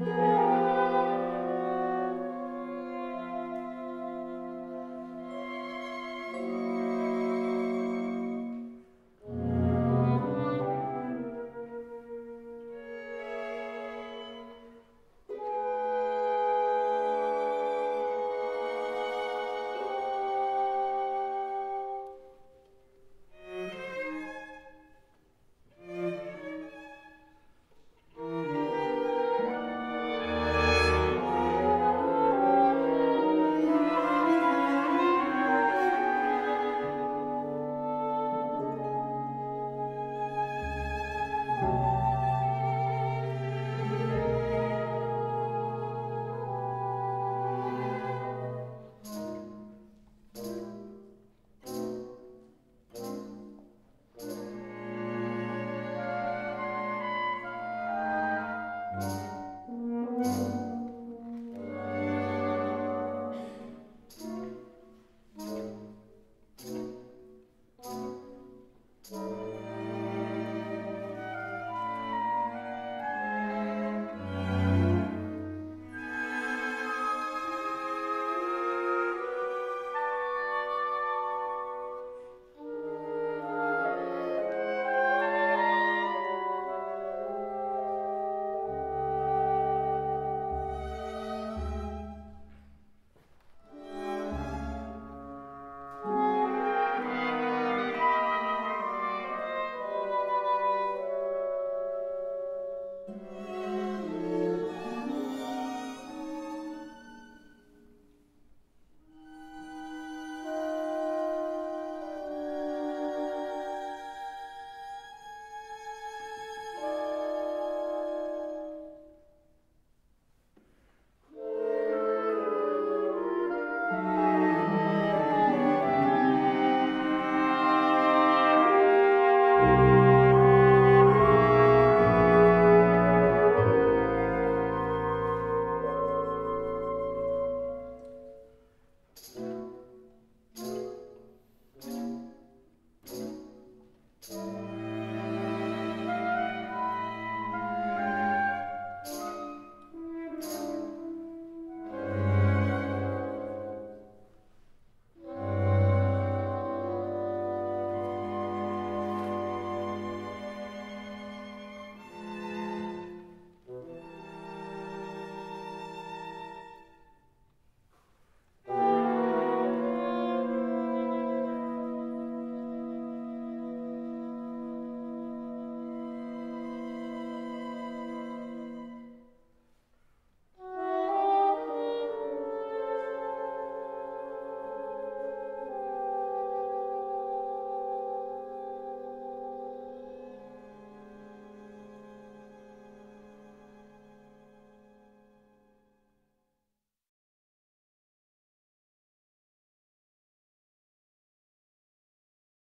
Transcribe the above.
you.